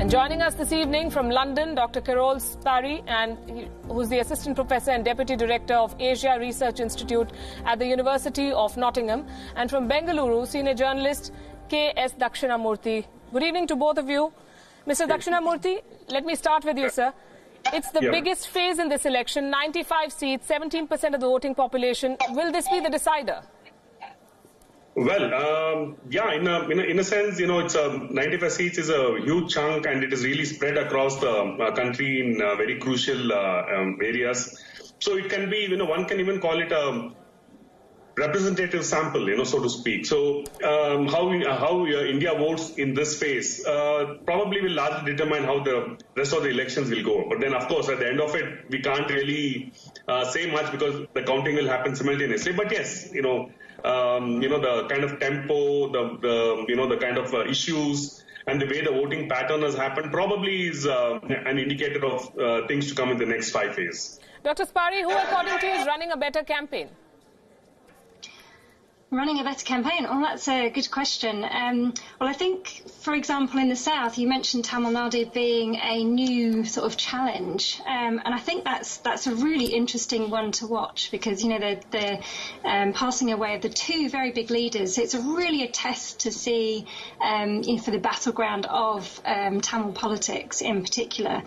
And joining us this evening from London, Dr. Carole Spary, and he, who's the Assistant Professor and Deputy Director of Asia Research Institute at the University of Nottingham. And from Bengaluru, Senior Journalist K.S. Dakshinamurthy. Good evening to both of you. Mr. Dakshinamurthy, let me start with you, uh, sir. It's the Yeah. biggest phase in this election 95 seats, 17% of the voting population. Will this be the decider? Well, um, yeah, in a, in a in a sense, you know, it's a 95 seats is a huge chunk, and it is really spread across the uh, country in uh, very crucial uh, um, areas. So it can be, you know, one can even call it a representative sample, you know, so to speak. So um, how how uh, India votes in this phase uh, probably will largely determine how the rest of the elections will go. But then, of course, at the end of it, we can't really uh, say much because the counting will happen simultaneously. But yes, you know, um, you know the kind of tempo, the, the you know the kind of uh, issues. And the way the voting pattern has happened probably is uh, an indicator of uh, things to come in the next five years. Dr. Spary, who according to you is running a better campaign? Running a better campaign? Well, that's a good question. Um, well, I think, for example, in the south, you mentioned Tamil Nadu being a new sort of challenge, um, and I think that's that's a really interesting one to watch because you know the the um, passing away of the two very big leaders. It's really a test to see um, you know, for the battleground of um, Tamil politics in particular.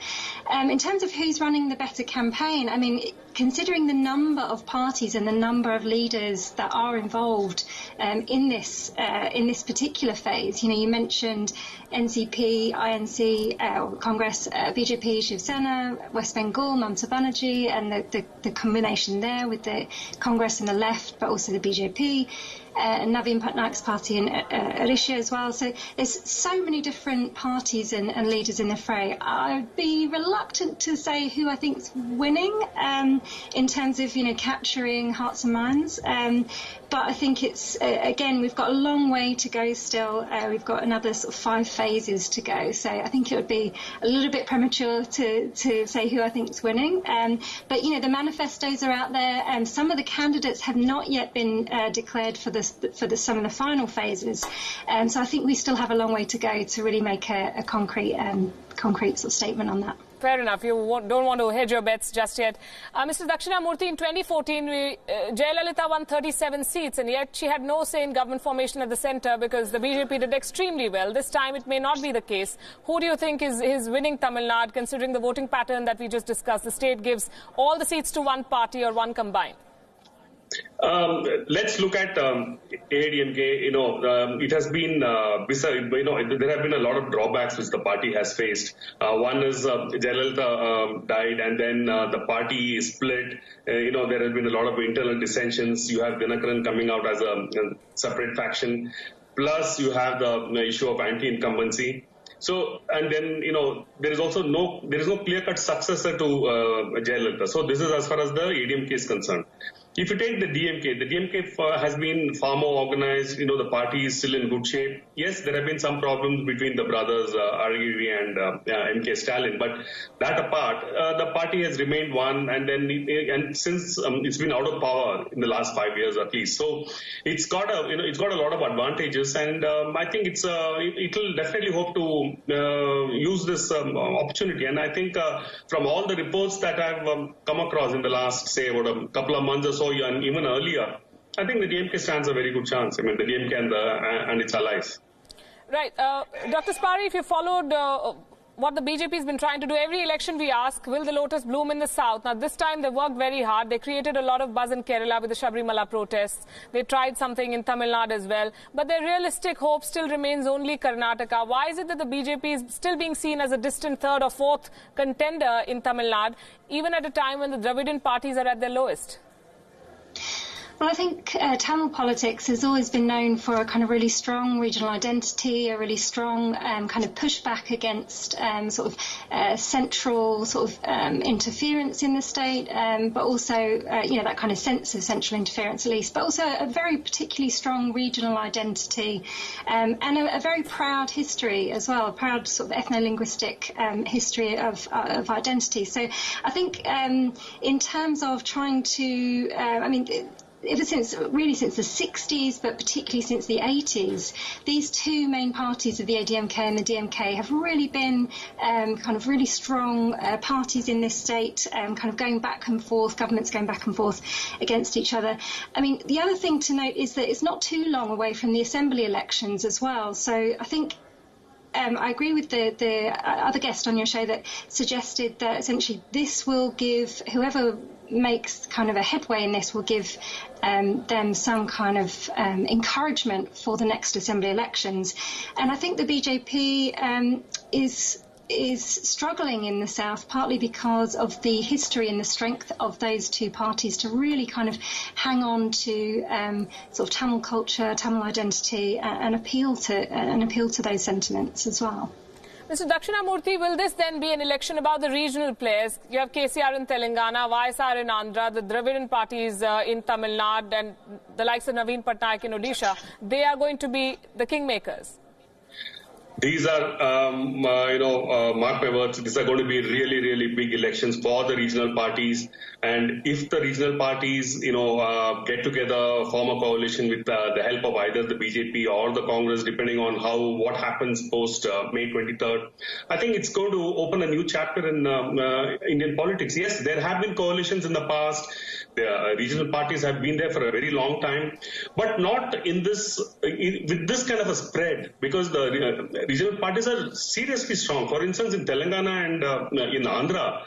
Um, in terms of who's running the better campaign, I mean, considering the number of parties and the number of leaders that are involved um, in this uh, in this particular phase, you know, you mentioned NCP, INC, uh, Congress, uh, BJP, Shiv Sena, West Bengal, Mamata Banerjee, and the, the, the combination there with the Congress and the left, but also the BJP. Uh, and Naveen Patnaik's party in uh, uh, Odisha as well. So there's so many different parties and, and leaders in the fray. I'd be reluctant to say who I think's winning um, in terms of you know capturing hearts and minds. Um, but I think it's uh, again we've got a long way to go still. Uh, we've got another sort of five phases to go. So I think it would be a little bit premature to to say who I think's winning. Um, but you know the manifestos are out there, and some of the candidates have not yet been uh, declared for the for the, some of the final phases. Um, so I think we still have a long way to go to really make a, a concrete um, concrete sort of statement on that. Fair enough. You don't want to hedge your bets just yet. Uh, Mr. Dakshinamurthy, in 2014, we, uh, Jayalalitha won 37 seats, and yet she had no say in government formation at the centre because the BJP did extremely well. This time, it may not be the case. Who do you think is, is winning Tamil Nadu, considering the voting pattern that we just discussed? The state gives all the seats to one party or one combined. Um, let's look at um, AIDMK. You know, um, it has been, uh, you know, there have been a lot of drawbacks which the party has faced. Uh, one is uh, Jayalalitha um, died, and then uh, the party split. Uh, you know, there has been a lot of internal dissensions. You have Dinakaran coming out as a, a separate faction. Plus, you have the, the issue of anti-incumbency. So, and then, you know, there is also no, there is no clear-cut successor to uh, Jayalalitha. So this is as far as the ADMK is concerned. If you take the DMK, the DMK uh, has been far more organized. You know, the party is still in good shape. Yes, there have been some problems between the brothers, uh, and uh, uh, MK Stalin, but that apart, uh, the party has remained one. And then, and since um, it's been out of power in the last five years at least, so it's got a, you know, it's got a lot of advantages. And um, I think it's, uh, it will definitely hope to uh, use this um, opportunity. And I think uh, from all the reports that I've um, come across in the last, say, about a couple of months or so, and even earlier, I think the DMK stands a very good chance. I mean, the DMK and, the, and its allies. Right. Uh, Dr. Spary, if you followed uh, what the BJP has been trying to do, every election we ask, will the lotus bloom in the south? Now, this time they worked very hard. They created a lot of buzz in Kerala with the Sabarimala protests. They tried something in Tamil Nadu as well. But their realistic hope still remains only Karnataka. Why is it that the BJP is still being seen as a distant third or fourth contender in Tamil Nadu, even at a time when the Dravidian parties are at their lowest? Well, I think uh, Tamil politics has always been known for a kind of really strong regional identity, a really strong um, kind of pushback against um, sort of uh, central sort of um, interference in the state, um, but also uh, you know that kind of sense of central interference at least, but also a very particularly strong regional identity um, and a, a, very proud history as well, a proud sort of ethno-linguistic um, history of, uh, of identity. So I think in terms of trying to, uh, I mean ever since really since the 60s, but particularly since the 80s, these two main parties of the ADMK and the DMK have really been um, kind of really strong uh, parties in this state, um, kind of going back and forth, governments going back and forth against each other. I mean, the other thing to note is that it's not too long away from the assembly elections as well. So I think um, I agree with the, the other guest on your show that suggested that essentially this will give whoever makes kind of a headway in this will give um, them some kind of um, encouragement for the next assembly elections. And I think the BJP um, is is struggling in the south partly because of the history and the strength of those two parties to really kind of hang on to um, sort of Tamil culture, Tamil identity, uh, and appeal to uh, and appeal to those sentiments as well. Mr. Dakshinamurthy, will this then be an election about the regional players? You have KCR in Telangana, YSR in Andhra, the Dravidian parties uh, in Tamil Nadu, and the likes of Naveen Patnaik in Odisha. They are going to be the kingmakers. These are, um, uh, you know, uh, mark my words, these are going to be really, really big elections for the regional parties. And if the regional parties, you know, uh, get together, form a coalition with uh, the help of either the BJP or the Congress, depending on how what happens post uh, May 23rd, I think it's going to open a new chapter in um, uh, Indian politics. Yes, there have been coalitions in the past. The uh, regional parties have been there for a very long time, but not in this in, with this kind of a spread because the uh, regional parties are seriously strong. For instance, in Telangana and uh, in Andhra,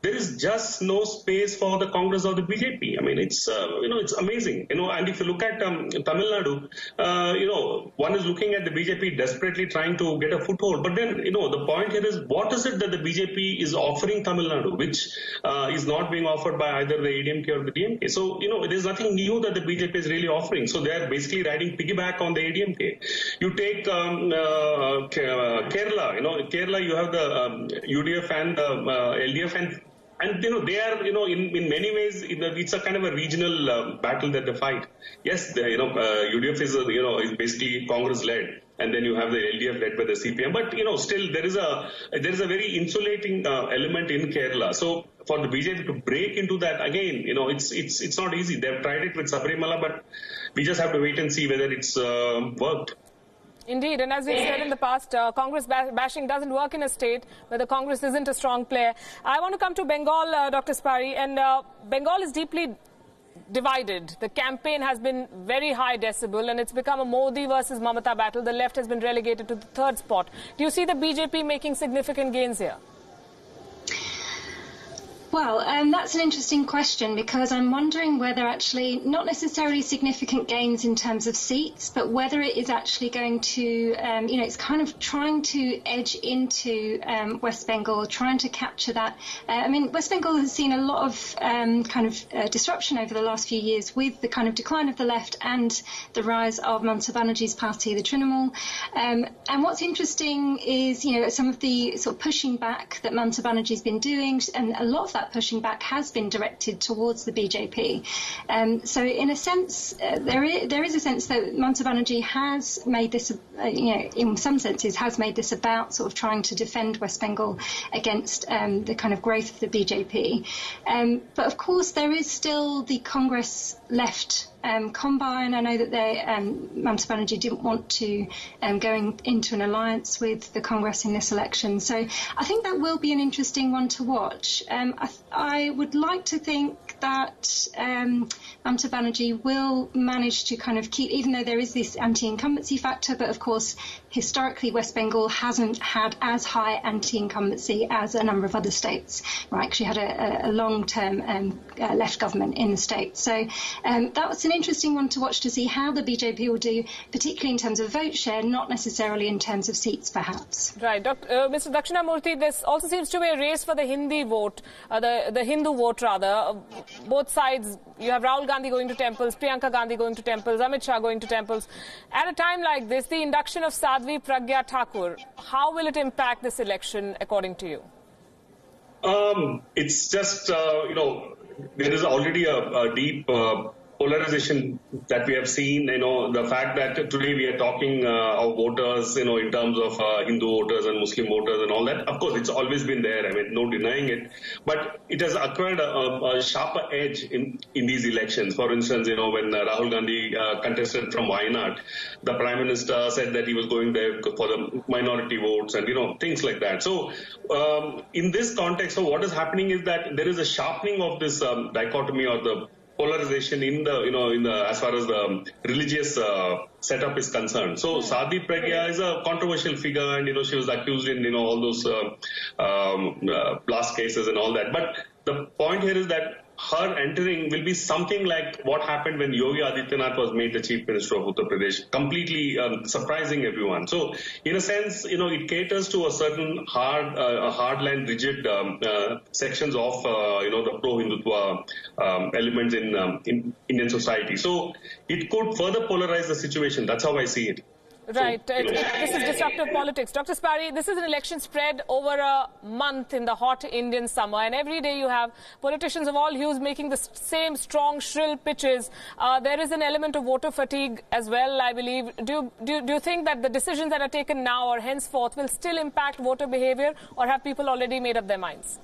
there is just no space for the Congress or the BJP. I mean, it's uh, you know it's amazing. You know, and if you look at um, Tamil Nadu, uh, you know, one is looking at the BJP desperately trying to get a foothold. But then you know, the point here is what is it that the BJP is offering Tamil Nadu, which uh, is not being offered by either the ADMK or the DMK. So you know, there's nothing new that the BJP is really offering. So they are basically riding piggyback on the ADMK. You take um, uh, Kerala. You know, Kerala, you have the um, UDF and the LDF and and you know they are you know in, in many ways it's a kind of a regional uh, battle that they fight. Yes, the, you know uh, UDF is a, you know is basically Congress led, and then you have the LDF led by the CPM. But you know still there is a there is a very insulating uh, element in Kerala. So for the BJP to break into that again, you know it's it's it's not easy. They've tried it with Sabarimala, but we just have to wait and see whether it's uh, worked. Indeed, and as we've said in the past, uh, Congress bashing doesn't work in a state where the Congress isn't a strong player. I want to come to Bengal, uh, Dr. Spary, and uh, Bengal is deeply divided. The campaign has been very high decibel, and it's become a Modi versus Mamata battle. The left has been relegated to the third spot. Do you see the BJP making significant gains here? Well, um, that's an interesting question because I'm wondering whether actually not necessarily significant gains in terms of seats, but whether it is actually going to, um, you know, it's kind of trying to edge into um, West Bengal, trying to capture that. Uh, I mean, West Bengal has seen a lot of um, kind of uh, disruption over the last few years with the kind of decline of the left and the rise of Mamata Banerjee's party, the Trinamool. Um, and what's interesting is, you know, some of the sort of pushing back that Mamata Banerjee's been doing, and a lot of that pushing back has been directed towards the BJP. Um, so, in a sense, uh, there is there is a sense that Mamata Banerjee has made this, uh, you know, in some senses, has made this about sort of trying to defend West Bengal against um, the kind of growth of the BJP. Um, but of course, there is still the Congress left um, combine. I know that they, um, Mamata Banerjee didn't want to um, go in, into an alliance with the Congress in this election. So I think that will be an interesting one to watch. Um, I, I, would like to think that um, Mamata Banerjee will manage to kind of keep, even though there is this anti-incumbency factor, but of course, historically, West Bengal hasn't had as high anti-incumbency as a number of other states. Right, actually had a, a long-term um, uh, left government in the state. So um, that was an interesting one to watch to see how the BJP will do, particularly in terms of vote share, not necessarily in terms of seats, perhaps. Right, Dr. Uh, Mr. Dakshinamurthy, this also seems to be a race for the Hindi vote, uh, the the Hindu vote rather. Both sides, you have Rahul Gandhi going to temples, Priyanka Gandhi going to temples, Amit Shah going to temples. At a time like this, the induction of Sadhvi Pragya Thakur, how will it impact this election, according to you? Um, it's just, uh, you know, there is already a, a deep uh, polarization that we have seen, you know, the fact that today we are talking uh, of voters, you know, in terms of uh, Hindu voters and Muslim voters and all that. Of course, it's always been there. I mean, no denying it. But it has acquired a, a sharper edge in, in these elections. For instance, you know, when uh, Rahul Gandhi uh, contested from Wayanad, the Prime Minister said that he was going there for the minority votes and, you know, things like that. So, um, in this context, so what is happening is that there is a sharpening of this um, dichotomy or the polarization in the you know in the as far as the religious uh, setup is concerned. So hmm. Sadhvi Pragya is a controversial figure, and you know she was accused in you know all those uh, um, uh, blast cases and all that. But the point here is that her entering will be something like what happened when Yogi Adityanath was made the chief minister of Uttar Pradesh, completely um, surprising everyone. So, in a sense, you know, it caters to a certain hard, uh, hardline, rigid um, uh, sections of, uh, you know, the pro-Hindutva um, elements in, um, in Indian society. So, it could further polarize the situation. That's how I see it. Right. So, it, it, this is disruptive politics. Dr. Spary, this is an election spread over a month in the hot Indian summer, and every day you have politicians of all hues making the same strong, shrill pitches. Uh, there is an element of voter fatigue as well, I believe. Do you, do, you, do you think that the decisions that are taken now or henceforth will still impact voter behavior, or have people already made up their minds?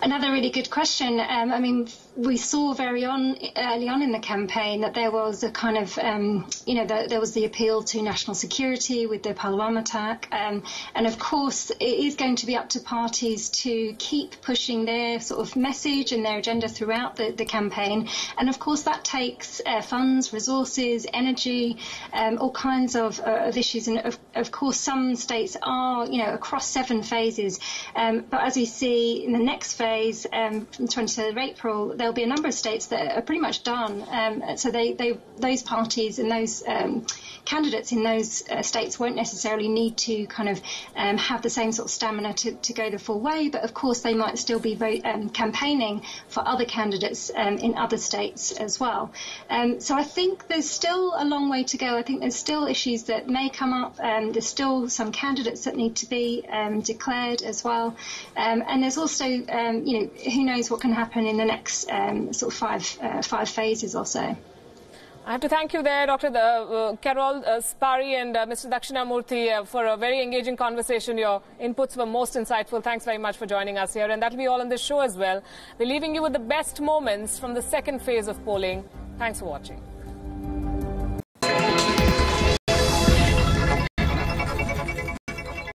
Another really good question. Um, I mean, we saw very on early on in the campaign that there was a kind of, um, you know, the, there was the appeal to national security with the Pulwama attack, um, and of course it is going to be up to parties to keep pushing their sort of message and their agenda throughout the, the campaign, and of course that takes uh, funds, resources, energy, um, all kinds of, uh, of issues, and of, of, course some states are, you know, across seven phases, um, but as we see in the next phase um, from 23rd of April, there'll be a number of states that are pretty much done. Um, so they, they, those parties and those um, candidates in those uh, states won't necessarily need to kind of um, have the same sort of stamina to, to, go the full way. But of course, they might still be vote, um, campaigning for other candidates um, in other states as well. Um, so I think there's still a long way to go. I think there's still issues that may come up. there's still some candidates that need to be declared as well. and there's also, you know, who knows what can happen in the next um, sort of five, uh, five phases or so. I have to thank you there, Dr. The, uh, Carole uh, Spary and uh, Mr. Dakshinamurthy, uh, for a very engaging conversation. Your inputs were most insightful. Thanks very much for joining us here. And that'll be all on this show as well. We're leaving you with the best moments from the second phase of polling. Thanks for watching.